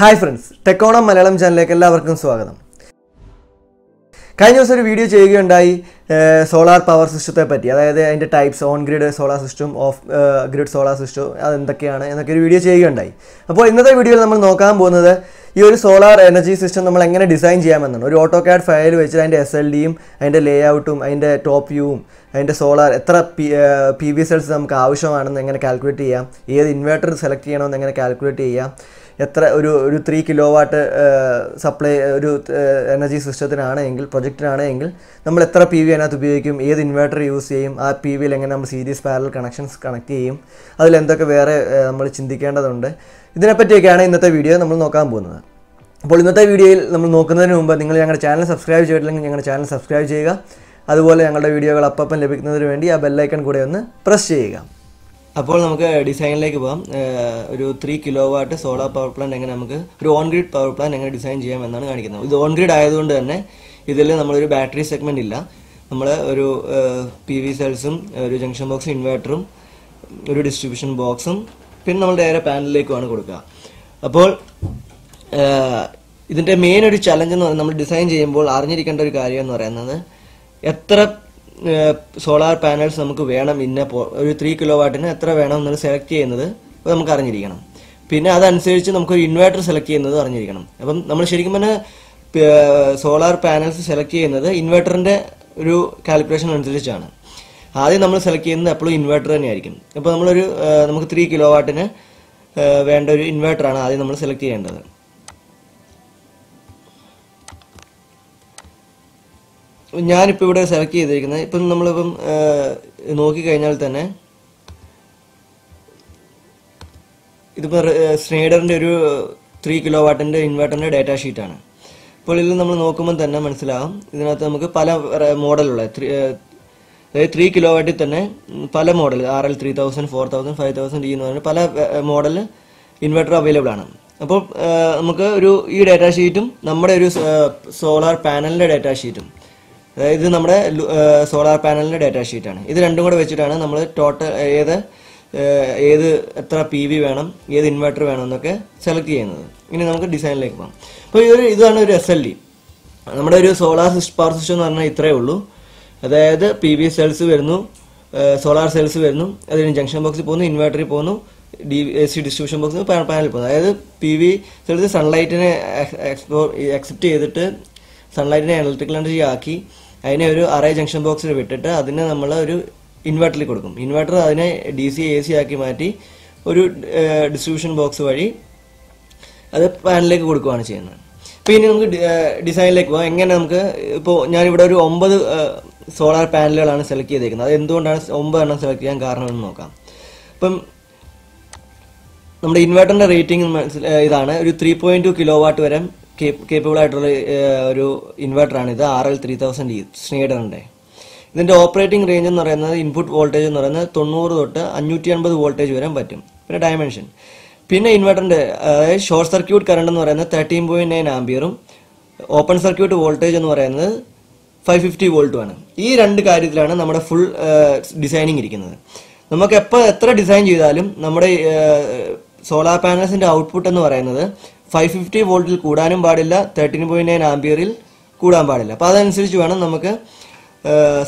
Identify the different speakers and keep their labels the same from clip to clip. Speaker 1: hi friends ടെക്കോണം Malayalam ചാനലിലേക്ക് എല്ലാവർക്കും സ്വാഗതം കഴിഞ്ഞ ദിവസം ഒരു വീഡിയോ ചെയ്യുകയുണ്ടായി സോളാർ പവർ സിസ്റ്റത്തെ പറ്റി അതായത് അതിൻ്റെ types on grid solar system off grid solar system അതെന്തൊക്കെയാണ് എന്നൊക്കെ ഒരു വീഡിയോ ചെയ്യുകയുണ്ടായി അപ്പോൾ ഇന്നത്തെ വീഡിയോയിൽ നമ്മൾ നോക്കാൻ പോകുന്നത് ഈ ഒരു സോളാർ എനർജി സിസ്റ്റം നമ്മൾ എങ്ങനെ ഡിസൈൻ ചെയ്യാമെന്നാണ് ഒരു ഓട്ടോ കാഡ് ഫയൽ വെച്ച് അതിൻ്റെ എസ് എൽ ഡിയും അതിൻ്റെ ലേ ഔട്ടും അതിൻ്റെ ടോപ്പ് വ്യൂവും അതിൻ്റെ സോളാർ എത്ര പി പി വി സെൽസ് നമുക്ക് ആവശ്യമാണെന്ന് എങ്ങനെ കാൽക്കുലേറ്റ് ചെയ്യാം ഏത് ഇൻവെർട്ടർ സെലക്ട് ചെയ്യണമെന്ന് എങ്ങനെ കാൽക്കുലേറ്റ് ചെയ്യാം എത്ര ഒരു ഒരു ത്രീ കിലോ വാട്ട് സപ്ലൈ ഒരു എനർജി സിസ്റ്റത്തിനാണ് എങ്കിൽ പ്രൊജക്റ്റിനാണ് എങ്കിൽ നമ്മൾ എത്ര പി വി അതിനകത്ത് ഉപയോഗിക്കും ഏത് ഇൻവെർട്ടർ യൂസ് ചെയ്യും ആ പി വിയിൽ എങ്ങനെ നമ്മൾ സീരീസ് പാരൽ കണക്ഷൻസ് കണക്ട് ചെയ്യും അതിൽ എന്തൊക്കെ വേറെ നമ്മൾ ചിന്തിക്കേണ്ടതുണ്ട് ഇതിനെപ്പറ്റിയൊക്കെയാണ് ഇന്നത്തെ വീഡിയോ നമ്മൾ നോക്കാൻ പോകുന്നത് അപ്പോൾ ഇന്നത്തെ വീഡിയോയിൽ നമ്മൾ നോക്കുന്നതിന് മുമ്പ് നിങ്ങൾ ഞങ്ങളുടെ ചാനൽ സബ്സ്ക്രൈബ് ചെയ്തിട്ടില്ലെങ്കിൽ ഞങ്ങളുടെ ചാനൽ സബ്സ്ക്രൈബ് ചെയ്യുക അതുപോലെ ഞങ്ങളുടെ വീഡിയോകൾ അപ്പം ലഭിക്കുന്നതിന് വേണ്ടി ആ ബെല്ലൈക്കൺ കൂടെ ഒന്ന് പ്രസ് ചെയ്യുക അപ്പോൾ നമുക്ക് ഡിസൈനിലേക്ക് പോകാം ഒരു three kilowatt solar power plant എങ്ങനെ നമുക്ക് ഒരു ഓൺ ഗ്രിഡ് പവർ പ്ലാന്റ് എങ്ങനെ ഡിസൈൻ ചെയ്യാം എന്നാണ് കാണിക്കുന്നത് ഇത് ഓൺ ഗ്രിഡ് ആയതുകൊണ്ട് തന്നെ ഇതിൽ നമ്മളൊരു ബാറ്ററി സെഗ്മെന്റ് ഇല്ല നമ്മൾ ഒരു പി വി സെൽസും ഒരു ജംഗ്ഷൻ ബോക്സും ഇൻവേർട്ടറും ഒരു ഡിസ്ട്രിബ്യൂഷൻ ബോക്സും പിന്നെ നമ്മൾ നേരെ പാനലിലേക്കുമാണ് കൊടുക്കുക അപ്പോൾ ഇതിന്റെ മെയിൻ ഒരു ചലഞ്ച് എന്ന് പറയുന്നത് നമ്മൾ ഡിസൈൻ ചെയ്യുമ്പോൾ അറിഞ്ഞിരിക്കേണ്ട ഒരു കാര്യം എന്ന് പറയുന്നത് എത്ര സോളാർ പാനൽസ് നമുക്ക് വേണം ഇന്ന ഒരു ത്രീ കിലോ വാട്ടിന് എത്ര വേണം എന്നത് സെലക്ട് ചെയ്യുന്നത് നമുക്ക് അറിഞ്ഞിരിക്കണം പിന്നെ അതനുസരിച്ച് നമുക്കൊരു ഇൻവേർട്ടർ സെലക്ട് ചെയ്യുന്നത് അറിഞ്ഞിരിക്കണം അപ്പം നമ്മൾ ശരിക്കും പറഞ്ഞാൽ സോളാർ പാനൽസ് സെലക്ട് ചെയ്യുന്നത് ഇൻവെർട്ടറിന്റെ ഒരു കാൽക്കുലേഷൻ അനുസരിച്ചാണ് ആദ്യം നമ്മൾ സെലക്ട് ചെയ്യുന്നത് എപ്പോഴും ഇൻവെർട്ടർ തന്നെയായിരിക്കും അപ്പോൾ നമ്മളൊരു നമുക്ക് ത്രീ കിലോ വാട്ടിന് വേണ്ട ഒരു ഇൻവെർട്ടറാണ് ആദ്യം നമ്മൾ സെലക്ട് ചെയ്യേണ്ടത് ഞാനിപ്പോൾ ഇവിടെ സെലക്ട് ചെയ്തിരിക്കുന്നത് ഇപ്പം നമ്മളിപ്പം നോക്കിക്കഴിഞ്ഞാൽ തന്നെ ഇതിപ്പോൾ സ്നേഡറിൻ്റെ ഒരു ത്രീ കിലോ വാട്ടിൻ്റെ ഇൻവേർട്ടറിൻ്റെ ഡാറ്റ ഷീറ്റാണ് അപ്പോൾ ഇതിൽ നമ്മൾ നോക്കുമ്പോൾ തന്നെ മനസ്സിലാകും ഇതിനകത്ത് നമുക്ക് പല മോഡലുള്ള ത്രീ അതായത് ത്രീ കിലോ വാട്ടിൽ തന്നെ പല model R L three thousand four thousand five thousand D എന്ന് പറഞ്ഞ പല മോഡൽ ഇൻവെർട്ടർ അവൈലബിൾ ആണ് അപ്പോൾ നമുക്ക് ഒരു ഈ ഡാറ്റ ഷീറ്റും നമ്മുടെ ഒരു സോളാർ പാനലിൻ്റെ ഡാറ്റ ഷീറ്റും ഇത് നമ്മുടെ സോളാർ പാനലിൻ്റെ ഡാറ്റ ഷീറ്റാണ് ഇത് രണ്ടും കൂടെ വെച്ചിട്ടാണ് നമ്മൾ ടോട്ടൽ ഏത് ഏത് എത്ര പി വി വേണം ഏത് ഇൻവെർട്ടർ വേണം എന്നൊക്കെ സെലക്ട് ചെയ്യുന്നത് ഇനി നമുക്ക് ഡിസൈനിലേക്ക് പോകാം അപ്പോൾ ഈ ഒരു ഇതാണ് ഒരു എസ് എൽ ഇ നമ്മുടെ ഒരു സോളാർ സിസ്റ്റ് പവർ സിസ്റ്റം എന്ന് പറഞ്ഞാൽ ഇത്രയേ ഉള്ളൂ അതായത് പി വി സെൽസ് വരുന്നു സോളാർ സെൽസ് വരുന്നു അതിന് ജംഗ്ഷൻ ബോക്സിൽ പോകുന്നു ഇൻവെർട്ടറിൽ പോകുന്നു ഡി സി ഡിസ്ട്രിബ്യൂഷൻ ബോക്സ് പാനലിൽ പോകുന്നു അതായത് പി വി സെൽസ് സൺലൈറ്റിനെ എക്സ്പ്ലോർ അക്സെപ്റ്റ് ചെയ്തിട്ട് സൺലൈറ്റിനെ ഇലക്ട്രിക്കൽ എനർജി ആക്കി അതിനെ ഒരു അറേ ജംഗ്ഷൻ ബോക്സിൽ വിട്ടിട്ട് അതിനെ നമ്മൾ ഒരു ഇൻവെർട്ടറിൽ കൊടുക്കും ഇൻവെർട്ടർ അതിനെ ഡി സി എ സി ആക്കി മാറ്റി ഒരു ഡിസ്ട്രിബ്യൂഷൻ ബോക്സ് വഴി അത് പാനലിലേക്ക് കൊടുക്കുകയാണ് ചെയ്യുന്നത് അപ്പോൾ ഇനി നമുക്ക് ഡിസൈനിലേക്ക് പോകാം എങ്ങനെ നമുക്ക് ഇപ്പോൾ ഞാനിവിടെ ഒരു ഒമ്പത് സോളാർ പാനലുകളാണ് സെലക്ട് ചെയ്തേക്കുന്നത് അത് എന്തുകൊണ്ടാണ് ഒമ്പതെണ്ണം സെലക്ട് ചെയ്യാൻ കാരണം എന്ന് നോക്കാം അപ്പം നമ്മുടെ ഇൻവെർട്ടറിന്റെ റേറ്റിംഗ് ഇതാണ് ഒരു three point two kilowatt വരെ കേപ്പബിൾ ആയിട്ടുള്ള ഒരു ഇൻവെർട്ടറാണ് ഇത് R L three thousand E ഉണ്ടേ ഇതിന്റെ ഓപ്പറേറ്റിംഗ് റേഞ്ച് എന്ന് പറയുന്നത് ഇൻപുട്ട് വോൾട്ടേജ് എന്ന് പറയുന്നത് തൊണ്ണൂറ് തൊട്ട് അഞ്ഞൂറ്റി അൻപത് വോൾട്ടേജ് വരെ പറ്റും പിന്നെ ഡയമെൻഷൻ പിന്നെ ഇൻവെർട്ടറിന്റെ അതായത് ഷോർട്ട് സർക്യൂട്ട് കറണ്ട് എന്ന് പറയുന്നത് തേർട്ടീൻ പോയിന്റ് നയൻ ആംബിയറും ഓപ്പൺ സർക്യൂട്ട് വോൾട്ടേജ് എന്ന് പറയുന്നത് ഫൈവ് ഫിഫ്റ്റി വോൾട്ടുമാണ് ഈ രണ്ട് കാര്യത്തിലാണ് നമ്മുടെ ഫുൾ ഡിസൈനിങ് ഇരിക്കുന്നത് നമുക്ക് എപ്പോൾ എത്ര ഡിസൈൻ ചെയ്താലും നമ്മുടെ സോളാർ പാനൽസിന്റെ ഔട്ട്പുട്ട് എന്ന് പറയുന്നത് ഫൈവ് ഫിഫ്റ്റി വോൾട്ടിൽ കൂടാനും പാടില്ല തേർട്ടീൻ പോയിൻറ്റ് നയൻ ആംബിയറിൽ കൂടാൻ പാടില്ല അപ്പോൾ അതനുസരിച്ച് വേണം നമുക്ക്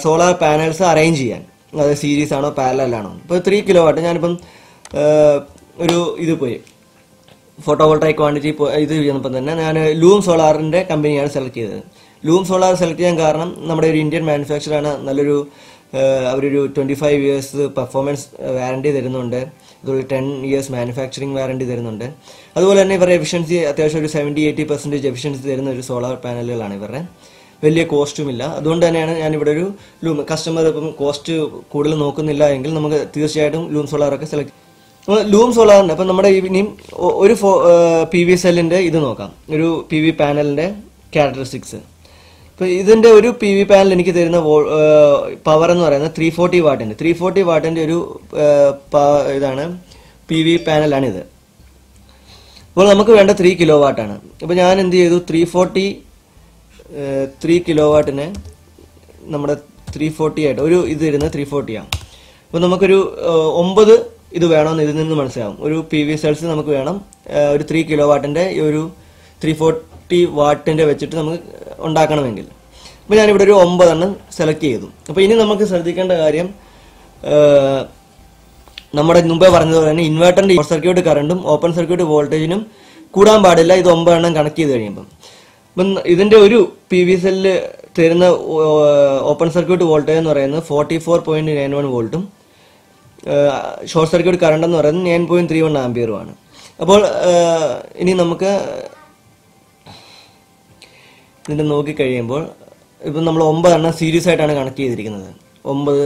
Speaker 1: സോളാർ പാനൽസ് അറേഞ്ച് ചെയ്യാൻ അത് സീരീസ് ആണോ പാരലൽ ആണോ ഇപ്പോൾ ത്രീ കിലോ വാട്ട് ഞാനിപ്പം ഒരു ഇത് പോയി ഫോട്ടോ വോൾട്ടൈ ക്വാണ്ടിറ്റി ഇത് ചെയ്യുന്നപ്പം തന്നെ ഞാൻ ലൂം സോളാറിൻ്റെ കമ്പനിയാണ് സെലക്ട് ചെയ്തത് ലൂം സോളാർ സെലക്ട് ചെയ്യാൻ കാരണം നമ്മുടെ ഒരു ഇന്ത്യൻ മാനുഫാക്ചറാണ് നല്ലൊരു അവരൊരു twenty five years performance warranty തരുന്നുണ്ട് ഇതൊരു ടെൻ ഇയേഴ്സ് മാനുഫാക്ചറിങ് വാറണ്ടി തരുന്നുണ്ട് അതുപോലെ തന്നെ ഇവരുടെ എഫിഷ്യൻസി അത്യാവശ്യം ഒരു സെവൻറ്റി എയ്റ്റി പെർസെൻറ്റേജ് എഫിഷ്യൻസി തരുന്ന ഒരു സോളാർ പാനലുകളാണ് ഇവരുടെ വലിയ ഇല്ല അതുകൊണ്ട് തന്നെയാണ് ഞാൻ ഇവിടെ ഒരു ലൂം കസ്റ്റമർ ഇപ്പം കോസ്റ്റ് കൂടുതൽ നോക്കുന്നില്ല എങ്കിൽ നമുക്ക് തീർച്ചയായിട്ടും ലൂം സോളാറൊക്കെ സെലക്ട് ലൂം സോളാറിൻ്റെ അപ്പം നമ്മുടെ ഇനിയും ഒരു ഫോ പി വി സെല്ലിൻ്റെ ഇത് നോക്കാം ഒരു പി വി പാനലിൻ്റെ ക്യാരക്ടറിസ്റ്റിക്സ് ഇപ്പൊ ഇതിന്റെ ഒരു പി വി പാനൽ എനിക്ക് തരുന്ന പവർ എന്ന് പറയുന്നത് ത്രീ ഫോർട്ടി വാട്ടിന്റെ ത്രീ ഫോർട്ടി വാട്ടിന്റെ ഒരു ഇതാണ് പി വി ഇത് അപ്പോൾ നമുക്ക് വേണ്ട ത്രീ കിലോ വാട്ടാണ് അപ്പോൾ ഞാൻ എന്ത് ചെയ്തു ത്രീ ഫോർട്ടി ത്രീ കിലോ വാട്ടിന് നമ്മുടെ ത്രീ ഫോർട്ടി ആയിട്ട് ഒരു ഇത് ഇരുന്ന് ത്രീ ഫോർട്ടിയാണ് അപ്പൊ നമുക്കൊരു ഒമ്പത് ഇത് വേണമെന്ന് ഇതിൽ നിന്ന് മനസ്സിലാവും ഒരു പി വി സെൽസ് നമുക്ക് വേണം ഒരു ത്രീ കിലോ വാട്ടിൻ്റെ ഒരു ത്രീ ഫോർട്ടി ഫിഫ്റ്റി വാട്ടിൻ്റെ വെച്ചിട്ട് നമുക്ക് ഉണ്ടാക്കണമെങ്കിൽ അപ്പോൾ ഞാനിവിടെ ഒരു ഒമ്പതെണ്ണം സെലക്ട് ചെയ്തു അപ്പോൾ ഇനി നമുക്ക് ശ്രദ്ധിക്കേണ്ട കാര്യം നമ്മുടെ മുമ്പേ പറഞ്ഞതുപോലെ തന്നെ ഇൻവേർട്ടറിൻ്റെ ഷോർട്ട് സർക്യൂട്ട് കറണ്ടും ഓപ്പൺ സർക്യൂട്ട് വോൾട്ടേജിനും കൂടാൻ പാടില്ല ഇത് ഒമ്പതെണ്ണം കണക്ട് ചെയ്ത് കഴിയുമ്പം അപ്പം ഇതിൻ്റെ ഒരു പി വി സെല്ലിൽ തരുന്ന ഓപ്പൺ സർക്യൂട്ട് വോൾട്ടേജ് എന്ന് പറയുന്നത് forty four point nine one വോൾട്ടും ഷോർട്ട് സർക്യൂട്ട് കറണ്ട് എന്ന് പറയുന്നത് നയൻ പോയിന്റ് ത്രീ വൺ ആംബിയറുമാണ് അപ്പോൾ ഇനി നമുക്ക് എന്നിട്ട് നോക്കിക്കഴിയുമ്പോൾ ഇപ്പം നമ്മൾ ഒമ്പതെണ്ണം സീരീസ് ആയിട്ടാണ് കണക്ട് ചെയ്തിരിക്കുന്നത് ഒമ്പത്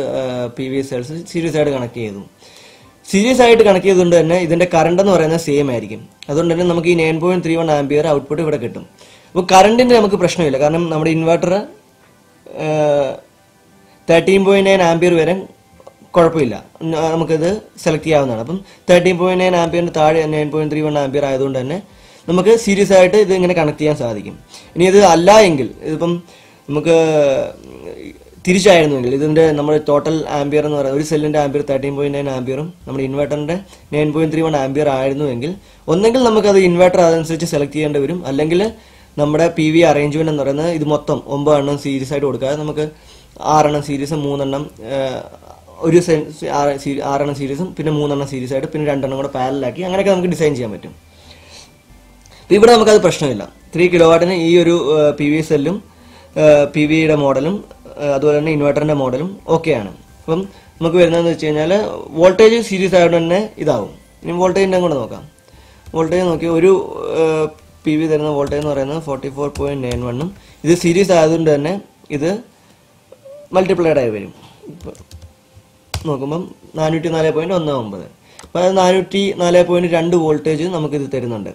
Speaker 1: P V S cells series ആയിട്ട് കണക്ട് ചെയ്തു സീരീസ് ആയിട്ട് കണക്ട് ചെയ്തുകൊണ്ട് തന്നെ ഇതിന്റെ കറണ്ട് എന്ന് പറയുന്നത് സെയിം ആയിരിക്കും അതുകൊണ്ട് തന്നെ നമുക്ക് ഈ nine point three one ampere output ഇവിടെ കിട്ടും അപ്പോൾ കറണ്ടിന്റെ നമുക്ക് പ്രശ്നമില്ല കാരണം നമ്മുടെ inverter thirteen point nine ampere വരെ കുഴപ്പമില്ല നമുക്കിത് സെലക്ട് ചെയ്യാവുന്നതാണ് അപ്പം തേർട്ടീൻ പോയിന്റ് നയൻ ആംബിയറിന് താഴെ nine point three one ampere ആയതുകൊണ്ട് തന്നെ നമുക്ക് സീരിയസ് ആയിട്ട് ഇത് ഇങ്ങനെ കണക്ട് ചെയ്യാൻ സാധിക്കും ഇനി ഇത് അല്ല എങ്കിൽ ഇതിപ്പം നമുക്ക് തിരിച്ചായിരുന്നുവെങ്കിൽ ഇതിൻ്റെ നമ്മുടെ ടോട്ടൽ ആംബിയർ എന്ന് പറയുന്നത് ഒരു സെല്ലിൻ്റെ ആംബിയർ തേർട്ടീൻ പോയിന്റ് നയൻ ആംബിയറും നമ്മുടെ ഇൻവേർട്ടറിൻ്റെ nine point three one ampere ആയിരുന്നുവെങ്കിൽ ഒന്നെങ്കിൽ നമുക്കത് ഇൻവെർട്ടർ അതനുസരിച്ച് സെലക്ട് ചെയ്യേണ്ടി വരും അല്ലെങ്കിൽ നമ്മുടെ പി വി അറേഞ്ച്മെന്റ് എന്ന് പറയുന്നത് ഇത് മൊത്തം ഒമ്പതെണ്ണം സീരീസ് ആയിട്ട് കൊടുക്കാതെ നമുക്ക് ആറെണ്ണം സീരീസും മൂന്നെണ്ണം ഒരു ആറെണ്ണം സീരീസും പിന്നെ മൂന്നെണ്ണം സീരീസ് ആയിട്ട് പിന്നെ രണ്ടെണ്ണം കൂടെ പാരലാക്കി അങ്ങനെയൊക്കെ നമുക്ക് ഡിസൈൻ ചെയ്യാൻ പറ്റും ഇവിടെ നമുക്കത് പ്രശ്നമില്ല ത്രീ കിലോ വാട്ടിന് ഈ ഒരു പി വി സെല്ലും പി വിയുടെ മോഡലും അതുപോലെ തന്നെ ഇൻവെർട്ടറിന്റെ മോഡലും ഒക്കെയാണ് അപ്പം നമുക്ക് വരുന്നതെന്ന് വെച്ച് കഴിഞ്ഞാൽ വോൾട്ടേജ് സീരീസ് ആയതുകൊണ്ട് തന്നെ ഇതാവും ഇനി വോൾട്ടേജിൻ്റെ കൂടെ നോക്കാം വോൾട്ടേജ് നോക്കി ഒരു പി വി തരുന്ന വോൾട്ടേജ് എന്ന് പറയുന്നത് ഫോർട്ടി ഫോർ പോയിന്റ് നയൻ വണ്ണും ഇത് സീരീസ് ആയതുകൊണ്ട് തന്നെ ഇത് മൾട്ടിപ്ലൈഡ് ആയി വരും നോക്കുമ്പം നാനൂറ്റി നാല് പോയിന്റ് ഒന്ന് ഒമ്പത് അപ്പോൾ നാനൂറ്റി നാല് പോയിന്റ് രണ്ട് വോൾട്ടേജ് നമുക്കിത് തരുന്നുണ്ട്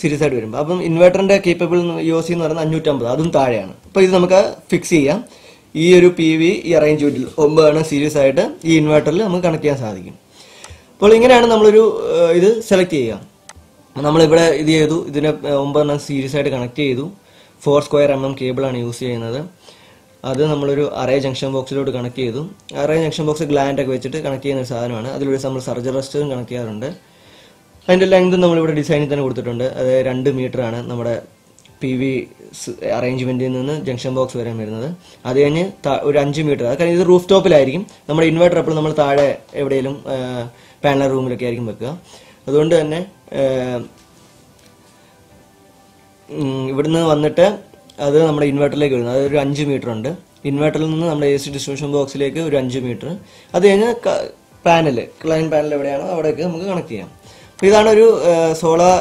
Speaker 1: സീരീസ് ആയിട്ട് വരുമ്പോൾ അപ്പം ഇൻവെർട്ടറിന്റെ കേപ്പബിൾ യു സി എന്ന് പറയുന്നത് അഞ്ഞൂറ്റമ്പത് അതും താഴെയാണ് അപ്പോൾ ഇത് നമുക്ക് ഫിക്സ് ചെയ്യാം ഈ ഒരു പി വി ഈ അറേഞ്ച്മെൻറ്റിൽ ഒമ്പതാണ് സീരീസ് ആയിട്ട് ഈ ഇൻവെർട്ടറിൽ നമുക്ക് കണക്ട് ചെയ്യാൻ സാധിക്കും അപ്പോൾ ഇങ്ങനെയാണ് നമ്മളൊരു ഇത് സെലക്ട് ചെയ്യുക നമ്മളിവിടെ ഇത് ചെയ്തു ഇതിനെ ഒമ്പതെണ്ണം സീരീസ് ആയിട്ട് കണക്ട് ചെയ്തു ഫോർ സ്ക്വയർ എം എം കേബിളാണ് യൂസ് ചെയ്യുന്നത് അത് നമ്മളൊരു അറേ ജംഗ്ഷൻ ബോക്സിലോട്ട് കണക്ട് ചെയ്തു അറേ ജംഗ്ഷൻ ബോക്സ് ഗ്ലാൻഡ് ഒക്കെ വെച്ചിട്ട് കണക്ട് ചെയ്യുന്ന ഒരു സാധനമാണ് അതിലൂടെ നമ്മൾ സർജർ റെസ്റ്ററും കണക്ട് ചെയ്യാറുണ്ട് അതിൻ്റെ ലെങ്ത് നമ്മളിവിടെ ഡിസൈനിൽ തന്നെ കൊടുത്തിട്ടുണ്ട് അത് രണ്ട് ആണ് നമ്മുടെ പി വി അറേഞ്ച്മെന്റിൽ നിന്ന് ജംഗ്ഷൻ ബോക്സ് വരെ വരുന്നത് അത് കഴിഞ്ഞ് ഒരു അഞ്ച് മീറ്റർ അത് ഇത് റൂഫ് ടോപ്പിലായിരിക്കും നമ്മുടെ ഇൻവെർട്ടർ എപ്പോഴും നമ്മൾ താഴെ എവിടെയെങ്കിലും പാനൽ റൂമിലൊക്കെ ആയിരിക്കും വെക്കുക അതുകൊണ്ട് തന്നെ ഇവിടുന്ന് വന്നിട്ട് അത് നമ്മുടെ ഇൻവെർട്ടറിലേക്ക് വരുന്നത് അതൊരു അഞ്ച് മീറ്റർ ഉണ്ട് ഇൻവെർട്ടറിൽ നിന്ന് നമ്മുടെ എ സി ഡിസ്ട്രിബ്യൂഷൻ ബോക്സിലേക്ക് ഒരു അഞ്ച് മീറ്റർ അത് കഴിഞ്ഞ് പാനൽ ക്ലൈൻ പാനൽ എവിടെയാണോ അവിടേക്ക് നമുക്ക് കണക്ട് ചെയ്യാം ഇതാണ് ഒരു സോളാർ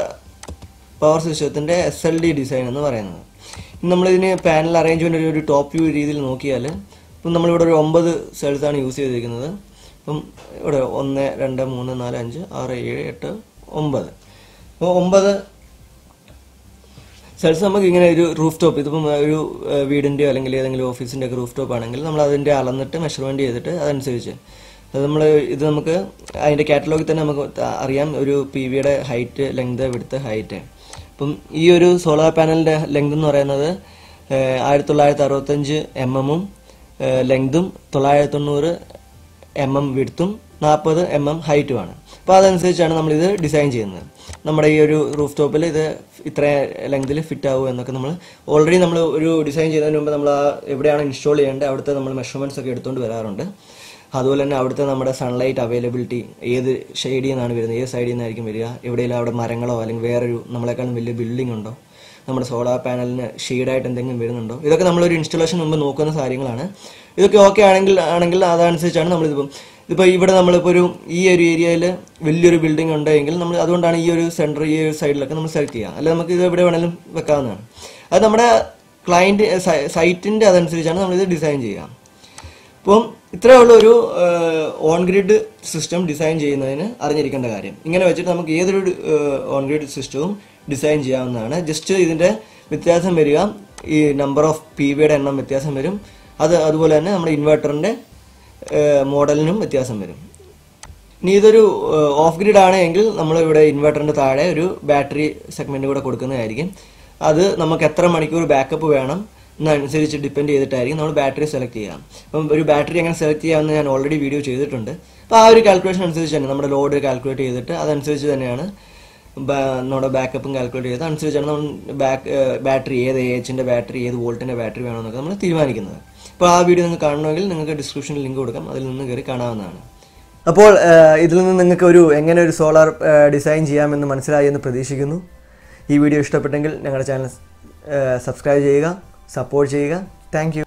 Speaker 1: പവർ സിസ്റ്റത്തിൻ്റെ എസ് എൽ ഡി ഡിസൈൻ എന്ന് പറയുന്നത് നമ്മളിതിന് പാനൽ അറേഞ്ച്മെൻ്റ് ഒരു ടോപ്പ് വ്യൂ രീതിയിൽ നോക്കിയാൽ ഇപ്പം നമ്മളിവിടെ ഒരു ഒമ്പത് സെൽസാണ് യൂസ് ചെയ്തിരിക്കുന്നത് അപ്പം ഇവിടെ ഒന്ന് രണ്ട് മൂന്ന് നാല് അഞ്ച് ആറ് ഏഴ് എട്ട് ഒമ്പത് അപ്പോൾ ഒമ്പത് സെൽസ് നമുക്ക് ഇങ്ങനെ ഒരു റൂഫ് ടോപ്പ് ഇതിപ്പം ഒരു വീടിൻ്റെയോ അല്ലെങ്കിൽ ഏതെങ്കിലും ഓഫീസിൻ്റെ ഒക്കെ റൂഫ് ടോപ്പ് ആണെങ്കിൽ നമ്മൾ അതിൻ്റെ അളന്നിട്ട് മെഷർമെൻറ്റ് ചെയ്തിട്ട് അതനുസരിച്ച് അത് നമ്മൾ ഇത് നമുക്ക് അതിൻ്റെ കാറ്റലോഗിൽ തന്നെ നമുക്ക് അറിയാം ഒരു പി വിയുടെ ഹൈറ്റ് ലെങ്ത് വിടുത്ത് ഹൈറ്റ് അപ്പം ഈ ഒരു സോളാർ പാനലിൻ്റെ ലെങ്ത് എന്ന് പറയുന്നത് ആയിരത്തി തൊള്ളായിരത്തി അറുപത്തഞ്ച് എം എമ്മും ലെങ്തും തൊള്ളായിരത്തി തൊണ്ണൂറ് എം എം വിടുത്തും നാൽപ്പത് എം എം ഹൈറ്റുമാണ് അപ്പോൾ അതനുസരിച്ചാണ് നമ്മളിത് ഡിസൈൻ ചെയ്യുന്നത് നമ്മുടെ ഈ ഒരു റൂഫ് ടോപ്പിൽ ഇത് ഇത്ര ലെങ്തിൽ ഫിറ്റ് ആകുമോ എന്നൊക്കെ നമ്മൾ ഓൾറെഡി നമ്മൾ ഒരു ഡിസൈൻ ചെയ്യുന്നതിന് മുമ്പ് നമ്മൾ ആ എവിടെയാണ് ഇൻസ്റ്റാൾ ചെയ്യേണ്ടത് അവിടുത്തെ നമ്മൾ മെഷർമെൻറ്റ്സ് ഒക്കെ എടുത്തുകൊണ്ട് വരാറുണ്ട് അതുപോലെ തന്നെ അവിടുത്തെ നമ്മുടെ സൺലൈറ്റ് അവൈലബിലിറ്റി ഏത് ഷെയ്ഡിൽ നിന്നാണ് വരുന്നത് ഏത് സൈഡിൽ നിന്നായിരിക്കും വരിക എവിടെയെങ്കിലും അവിടെ മരങ്ങളോ അല്ലെങ്കിൽ വേറൊരു നമ്മളെക്കാളും വലിയ ബിൽഡിംഗ് ഉണ്ടോ നമ്മുടെ സോളാർ പാനലിന് ഷെയ്ഡായിട്ട് എന്തെങ്കിലും വരുന്നുണ്ടോ ഇതൊക്കെ നമ്മളൊരു ഇൻസ്റ്റലേഷൻ മുമ്പ് നോക്കുന്ന കാര്യങ്ങളാണ് ഇതൊക്കെ ഓക്കെ ആണെങ്കിൽ ആണെങ്കിൽ അതനുസരിച്ചാണ് നമ്മളിതിപ്പം ഇതിപ്പോൾ ഇവിടെ നമ്മളിപ്പോൾ ഒരു ഈ ഒരു ഏരിയയിൽ വലിയൊരു ബിൽഡിംഗ് ഉണ്ടെങ്കിൽ നമ്മൾ അതുകൊണ്ടാണ് ഈ ഒരു സെൻറ്റർ ഈ ഒരു സൈഡിലൊക്കെ നമ്മൾ സെലക്ട് ചെയ്യുക അല്ലെങ്കിൽ നമുക്ക് ഇത് എവിടെ വേണമെങ്കിലും വെക്കാവുന്നതാണ് അത് നമ്മുടെ ക്ലയൻറ്റ് സൈറ്റിൻ്റെ അതനുസരിച്ചാണ് നമ്മളിത് ഡിസൈൻ ചെയ്യുക അപ്പം ഇത്രയേ ഉള്ളൂ ഒരു ഓൺ ഗ്രിഡ് സിസ്റ്റം ഡിസൈൻ ചെയ്യുന്നതിന് അറിഞ്ഞിരിക്കേണ്ട കാര്യം ഇങ്ങനെ വെച്ചിട്ട് നമുക്ക് ഏതൊരു ഓൺ ഗ്രിഡ് സിസ്റ്റവും ഡിസൈൻ ചെയ്യാവുന്നതാണ് ജസ്റ്റ് ഇതിൻ്റെ വ്യത്യാസം വരിക ഈ നമ്പർ ഓഫ് പി വിയുടെ എണ്ണം വ്യത്യാസം വരും അത് അതുപോലെ തന്നെ നമ്മുടെ ഇൻവെർട്ടറിന്റെ മോഡലിനും വ്യത്യാസം വരും ഇനി ഇതൊരു ഓഫ് ഗ്രിഡ് ആണ് എങ്കിൽ ഇവിടെ ഇൻവെർട്ടറിൻ്റെ താഴെ ഒരു ബാറ്ററി സെഗ്മെൻറ്റ് കൂടെ കൊടുക്കുന്നതായിരിക്കും അത് നമുക്ക് എത്ര മണിക്കൂർ ബാക്കപ്പ് വേണം എന്നനുസരിച്ച് ഡിപ്പെൻഡ് ചെയ്തിട്ടായിരിക്കും നമ്മൾ ബാറ്ററി സെലക്ട് ചെയ്യാം അപ്പം ഒരു ബാറ്ററി എങ്ങനെ സെലക്ട് ചെയ്യാമെന്ന് ഞാൻ ഓൾറെഡി വീഡിയോ ചെയ്തിട്ടുണ്ട് അപ്പോൾ ആ ഒരു കാൽക്കുലേഷൻ അനുസരിച്ച് തന്നെ നമ്മുടെ ലോഡ് കാൽക്കുലേറ്റ് ചെയ്തിട്ട് അതനുസരിച്ച് തന്നെയാണ് നമ്മുടെ ബാക്കപ്പും കാൽക്കുലേറ്റ് ചെയ്ത് അനുസരിച്ചാണ് നമ്മൾ ബാക്ക് ബാറ്ററി ഏത് ഏച്ചിൻ്റെ ബാറ്ററി ഏത് വോൾട്ടിൻ്റെ ബാറ്ററി വേണമെന്നൊക്കെ നമ്മൾ തീരുമാനിക്കുന്നത് അപ്പോൾ ആ വീഡിയോ നിങ്ങൾക്ക് കാണണമെങ്കിൽ നിങ്ങൾക്ക് ഡിസ്ക്രിപ്ഷനിൽ ലിങ്ക് കൊടുക്കാം അതിൽ നിന്ന് കയറി കാണാവുന്നതാണ് അപ്പോൾ ഇതിൽ നിന്ന് നിങ്ങൾക്ക് ഒരു എങ്ങനെ ഒരു സോളാർ ഡിസൈൻ ചെയ്യാമെന്ന് മനസ്സിലായി എന്ന് പ്രതീക്ഷിക്കുന്നു ഈ വീഡിയോ ഇഷ്ടപ്പെട്ടെങ്കിൽ ഞങ്ങളുടെ ചാനൽ സബ്സ്ക്രൈബ് ചെയ്യുക सपोर्ट चाहिएगा थैंक यू